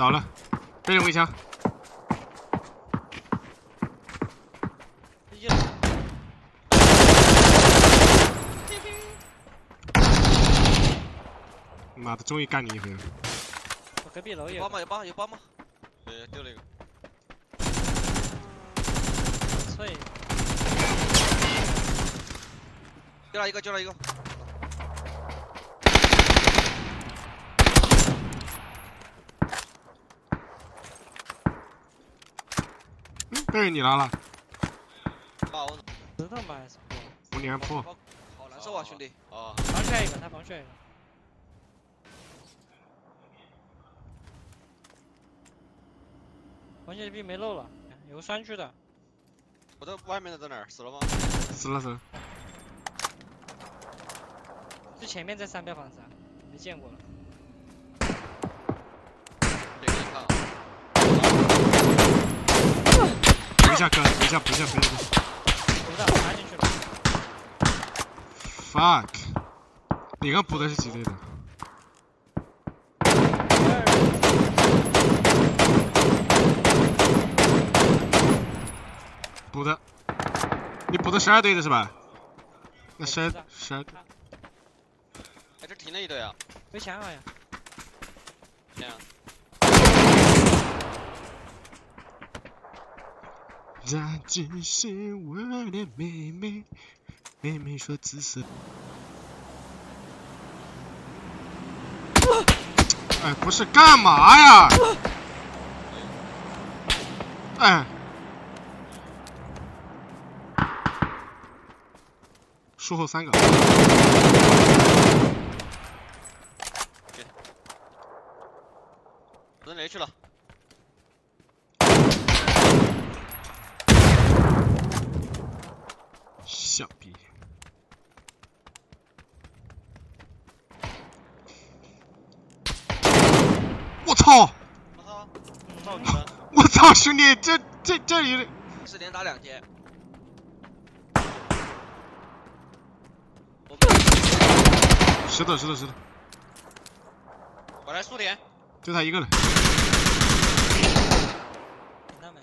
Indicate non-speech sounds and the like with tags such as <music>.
倒了，被人围墙。一了，妈的，终于干你一回了。我隔壁楼有有包吗？有包有包吗？对，丢了一个。脆，丢了一个，丢了一个。嗯，被你拿了，把我石头吗还是破？我脸破。好好难受啊，兄弟。哦，防血一个，他防血一个。防血壁没漏了，有个。栓区的，我在外面的在哪儿？死了吗？死了死了。最前面这三标房子，啊，没见过了。别给你看啊。补一下哥，补一下补一下补一下。不到，拿进去了。fuck，你刚补的是几队的？补的，你补的十二队的是吧？那十二十二队，哎，这停了一队啊。围墙好像。这样。那只是我的妹妹，妹妹说紫色。哎，不是干嘛呀？哎，术后三个，扔雷去了。我 <laughs> 操我操，兄弟，这这这有，四连打两天。是的是的是的。我来苏联，就他一个人。听到没？